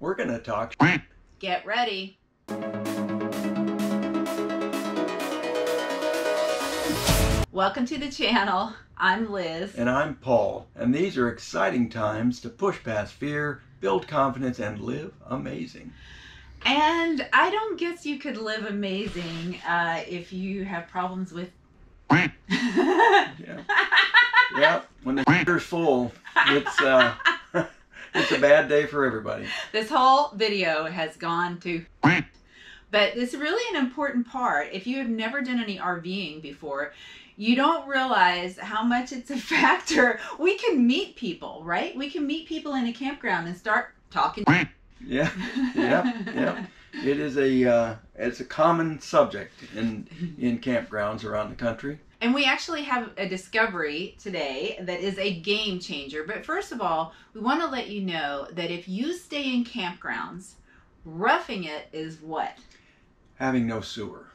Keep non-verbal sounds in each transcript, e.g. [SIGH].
We're going to talk. Get ready. Welcome to the channel. I'm Liz. And I'm Paul. And these are exciting times to push past fear, build confidence, and live amazing. And I don't guess you could live amazing uh, if you have problems with. [LAUGHS] yeah. yeah. When the shitter's full, it's uh, [LAUGHS] it's a bad day for everybody. This whole video has gone to. But it's really an important part. If you have never done any RVing before, you don't realize how much it's a factor. We can meet people, right? We can meet people in a campground and start talking. Yeah, yeah, yeah. It is a uh, it's a common subject in in campgrounds around the country. And we actually have a discovery today that is a game changer. But first of all, we want to let you know that if you stay in campgrounds, roughing it is what? Having no sewer.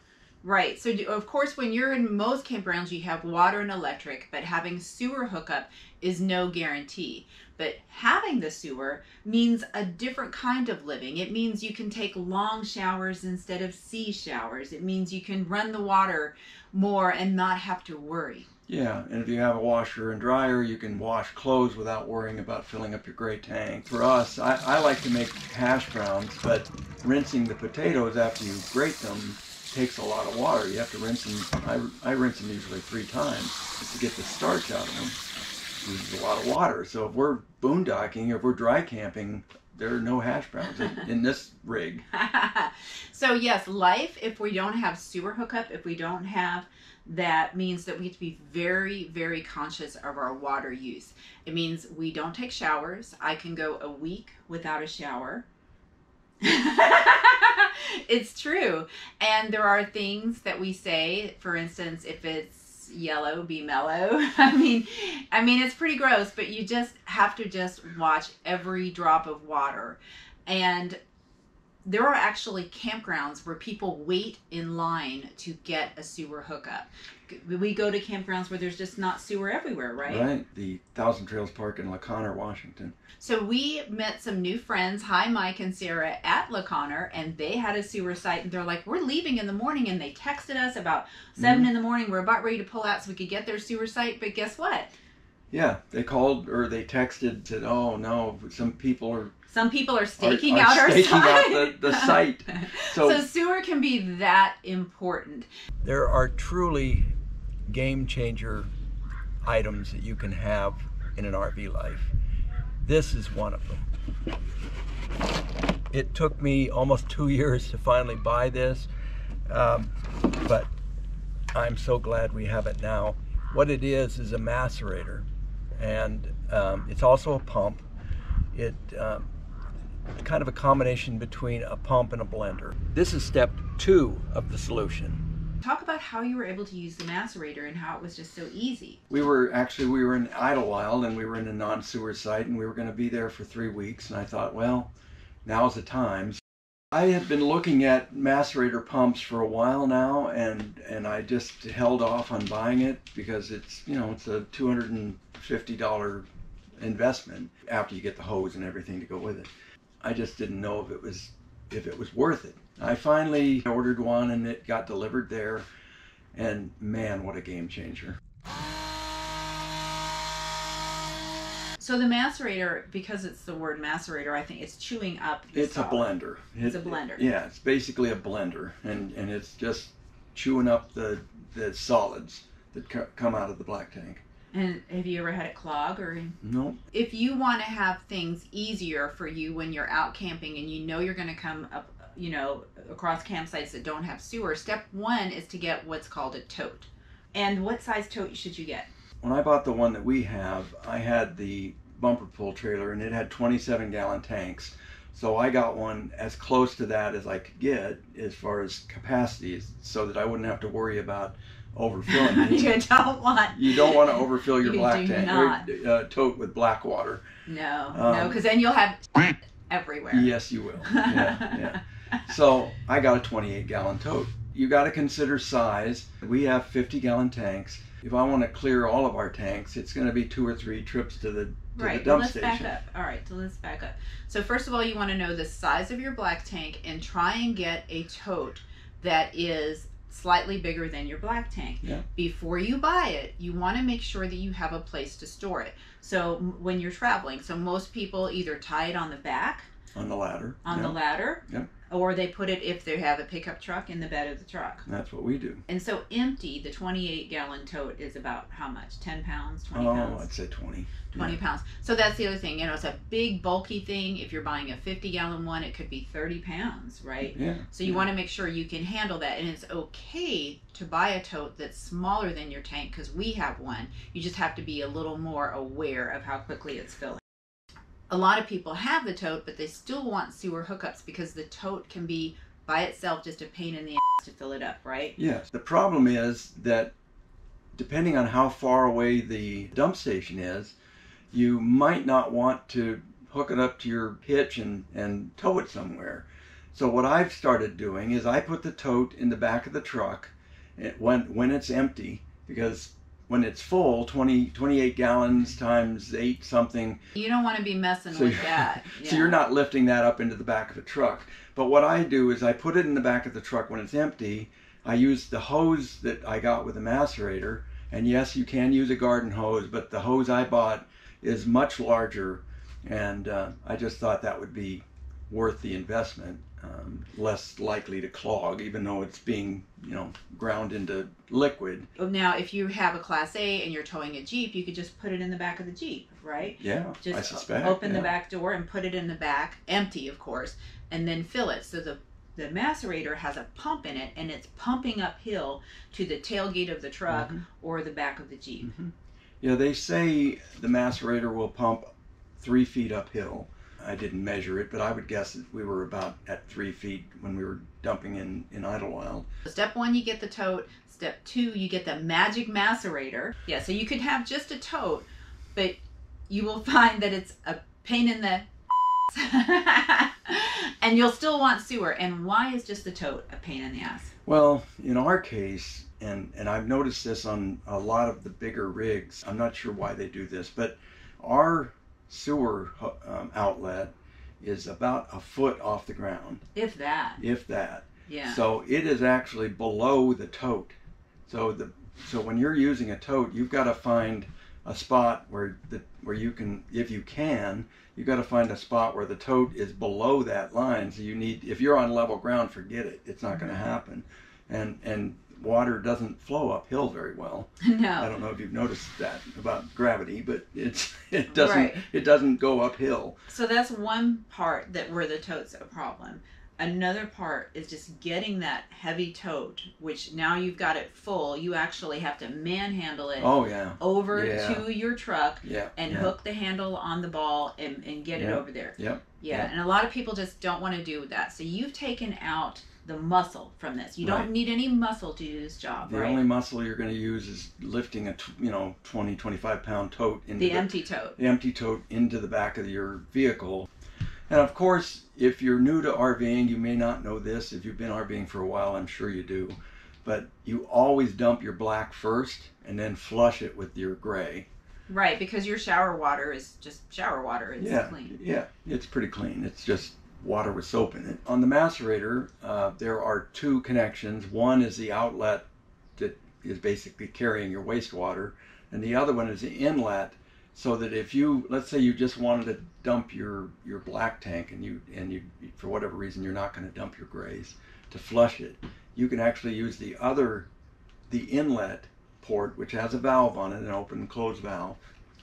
Right. So, of course, when you're in most campgrounds, you have water and electric, but having sewer hookup is no guarantee. But having the sewer means a different kind of living. It means you can take long showers instead of sea showers. It means you can run the water more and not have to worry. Yeah, and if you have a washer and dryer, you can wash clothes without worrying about filling up your gray tank. For us, I, I like to make hash browns, but rinsing the potatoes after you grate them takes a lot of water. You have to rinse them. I, I rinse them usually three times to get the starch out of them. Uses a lot of water. So if we're boondocking or if we're dry camping, there are no hash browns in, in this rig. [LAUGHS] so yes, life. If we don't have sewer hookup, if we don't have that means that we have to be very, very conscious of our water use. It means we don't take showers. I can go a week without a shower. [LAUGHS] [LAUGHS] it's true. And there are things that we say, for instance, if it's yellow, be mellow. [LAUGHS] I mean, I mean it's pretty gross, but you just have to just watch every drop of water. And there are actually campgrounds where people wait in line to get a sewer hookup. We go to campgrounds where there's just not sewer everywhere, right? Right. The Thousand Trails Park in La Conner, Washington. So we met some new friends, hi Mike and Sarah at La Conner, and they had a sewer site, and they're like, "We're leaving in the morning," and they texted us about 7 mm-hmm. in the morning. We're about ready to pull out so we could get their sewer site, but guess what? Yeah, they called or they texted said, "Oh no, some people are some people are staking are, are out our staking site. out the, the [LAUGHS] site. So, so sewer can be that important. There are truly game changer items that you can have in an RV life. This is one of them. It took me almost two years to finally buy this, um, but I'm so glad we have it now. What it is is a macerator, and um, it's also a pump. It um, kind of a combination between a pump and a blender. This is step two of the solution. Talk about how you were able to use the macerator and how it was just so easy. We were actually we were in Idlewild and we were in a non-sewer site and we were going to be there for three weeks and I thought, well, now's the time. I had been looking at macerator pumps for a while now and and I just held off on buying it because it's you know it's a two hundred and fifty dollar investment after you get the hose and everything to go with it. I just didn't know if it was if it was worth it. I finally ordered one and it got delivered there and man what a game changer. So the macerator, because it's the word macerator, I think it's chewing up. it's solid. a blender. It's it, a blender. Yeah, it's basically a blender, and and it's just chewing up the the solids that come out of the black tank. And have you ever had it clog or? No. If you want to have things easier for you when you're out camping and you know you're going to come up, you know, across campsites that don't have sewer, step one is to get what's called a tote. And what size tote should you get? When I bought the one that we have, I had the bumper pull trailer and it had 27 gallon tanks. So I got one as close to that as I could get as far as capacity so that I wouldn't have to worry about overfilling. [LAUGHS] you don't want. You don't want to overfill your you black tank. Or, uh, tote with black water. No, um, no, because then you'll have everywhere. Yes, you will. Yeah, yeah. So I got a 28 gallon tote. You got to consider size. We have 50 gallon tanks. If I want to clear all of our tanks, it's going to be two or three trips to the to right. the dump let's station. back up. All right, so let's back up. So first of all, you want to know the size of your black tank and try and get a tote that is slightly bigger than your black tank. Yeah. Before you buy it, you want to make sure that you have a place to store it. So when you're traveling, so most people either tie it on the back on the ladder. on yeah, the ladder, Yeah. Or they put it if they have a pickup truck in the bed of the truck. That's what we do. And so empty, the 28 gallon tote is about how much? 10 pounds, 20 Oh, pounds? I'd say 20. 20 pounds. So that's the other thing. You know, it's a big, bulky thing. If you're buying a 50 gallon one, it could be 30 pounds, right? Yeah. So you yeah. want to make sure you can handle that. And it's okay to buy a tote that's smaller than your tank because we have one. You just have to be a little more aware of how quickly it's filling. A lot of people have the tote, but they still want sewer hookups because the tote can be by itself just a pain in the ass to fill it up, right? Yes. The problem is that depending on how far away the dump station is, you might not want to hook it up to your hitch and, and tow it somewhere. So what I've started doing is I put the tote in the back of the truck eh, when when it's empty because when it's full 20 28 gallons times 8 something You don't want to be messing So with that. [LAUGHS] so you're not lifting that up into the back of a truck. But what I do is I put it in the back of the truck when it's empty. I use the hose that I got with the macerator. And yes, you can use a garden hose, but the hose I bought is much larger. And uh, I just thought that would be worth the investment. Um, less likely to clog, even though it's being, you know, ground into liquid. Now, if you have a Class A and you're towing a Jeep, you could just put it in the back of the Jeep, right? Yeah, Just I suspect. open the back door and put it in the back, empty, of course, and then fill it. So the the macerator has a pump in it, and it's pumping uphill to the tailgate of the truck Mhm. or the back of the Jeep. Yeah, they say the macerator will pump three feet uphill. I didn't measure it, but I would guess that we were about at three feet when we were dumping in, in Idlewild. Step one, you get the tote. Step two, you get the magic macerator. Yeah, so you could have just a tote, but you will [LAUGHS] find that it's a pain in the [LAUGHS] and you'll still want sewer. And why is just the tote a pain in the ass? Well, in our case, and, and I've noticed this on a lot of the bigger rigs, I'm not sure why they do this, but our sewer um, outlet is about a foot off the ground, If that. if that. Yeah. So it is actually below the tote. So the so when you're using a tote, you've got to find a spot where the where you can, if you can, you've got to find a spot where the tote is below that line. So you need, if you're on level ground, forget it. It's not going to happen. And and water doesn't flow uphill very well. [LAUGHS] No. I don't know if you've noticed that about gravity, but it's [LAUGHS] it doesn't Right. it doesn't go uphill. So that's one part that where the tote's a problem. Another part is just getting that heavy tote, which now you've got it full. You actually have to manhandle it Oh yeah, over yeah. to your truck yeah. and yeah. hook the handle on the ball and, and get it over there. Yep. Yeah, and a lot of people just don't want to do that. So you've taken out the muscle from this. You don't need any muscle to do this job, The right? only muscle you're going to use is lifting a you know 20 25 pound tote into the the, empty tote. the empty tote into the back of your vehicle. And of course, if you're new to RVing, you may not know this. If you've been RVing for a while, I'm sure you do. But you always dump your black first and then flush it with your gray. Right, because your shower water is just shower water. It's yeah, clean. yeah, it's pretty clean. It's just water with soap in it. On the macerator, uh, there are two connections. One is the outlet that is basically carrying your wastewater, and the other one is the inlet. So that if you, let's say, you just wanted to dump your your black tank, and you and you for whatever reason you're not going to dump your grays to flush it, you can actually use the other, the inlet port, which has a valve on it, an open and close valve.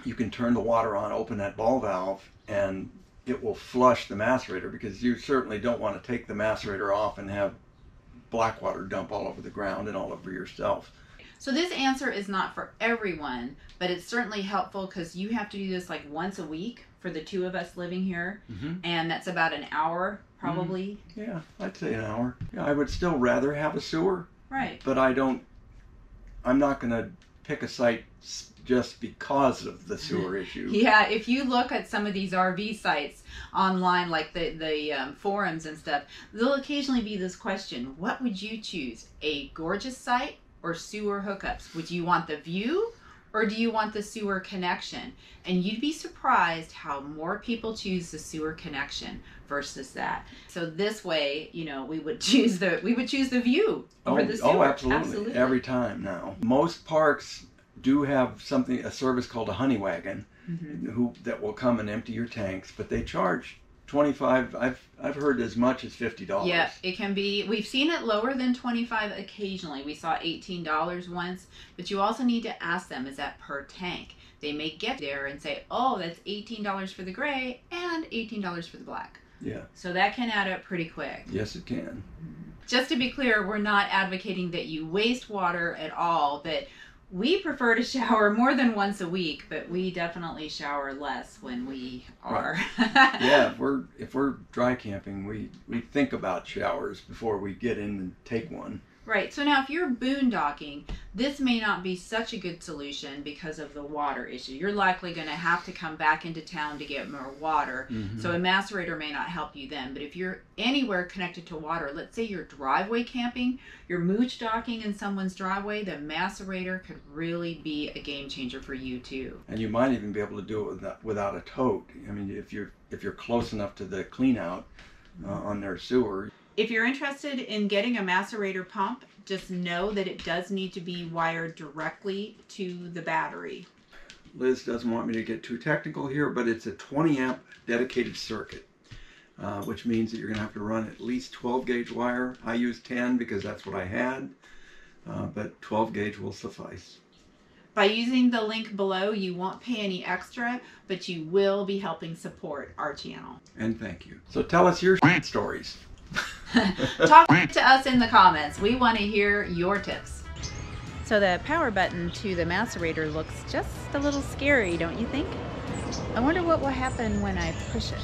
You can turn the water on, open that ball valve, and it will flush the macerator because you certainly don't want to take the macerator off and have black water dump all over the ground and all over yourself. So this answer is not for everyone, but it's certainly helpful because you have to do this like once a week for the two of us living here, Mm-hmm. and that's about an hour probably. Yeah, I'd say an hour. Yeah, I would still rather have a sewer, Right. but I don't. I'm not going to pick a site just because of the sewer [LAUGHS] issue. Yeah, if you look at some of these RV sites online, like the the um, forums and stuff, there'll occasionally be this question: What would you choose, a gorgeous site or sewer hookups? Would you want the view, Or do you want the sewer connection? And you'd be surprised how more people choose the sewer connection versus that. So this way, you know, we would [LAUGHS] choose the we would choose the view over oh, the sewer. Oh, absolutely. absolutely. Every time now. Most parks do have something a service called a honey wagon mm-hmm. who that will come and empty your tanks, but they charge 25 I've I've heard as much as $50. Yeah, it can be we've seen it lower than 25 occasionally. We saw $18 once, but you also need to ask them is that per tank? They may get there and say, "Oh, that's $18 for the gray and $18 for the black." Yeah. So that can add up pretty quick. Yes, it can. Just to be clear, we're not advocating that you waste water at all, but we prefer to [LAUGHS] shower more than once a week, but we definitely shower less when we are. Right. [LAUGHS] yeah, if we're if we're dry camping, we we think about showers before we get in and take one. Right. So now, if you're boondocking, this may not be such a good solution because of the water issue. You're likely going to have to come back into town to get more water. Mm-hmm. So a macerator may not help you then. But if you're anywhere connected to water, let's say you're driveway camping, you're mooch docking in someone's driveway, the macerator could really be a game changer for you too. And you might even be able to do it without, without a tote. I mean, if you're if you're close enough to the clean out uh, on their sewer, if you're interested in getting a macerator pump, just know that it does need to be wired directly to the battery. Liz doesn't want me to get too technical here, but it's a 20 amp dedicated circuit, uh, which means that you're going to have to run at least 12 gauge wire. I use 10 because that's what I had, uh, but 12 gauge will suffice. By using the link below, you won't pay any extra, but you will be helping support our channel. And thank you. So tell us your stories. [LAUGHS] Talk to us in the comments. We want to hear your tips. So the power button to the macerator looks just a little scary, don't you think? I wonder what will happen when I push it.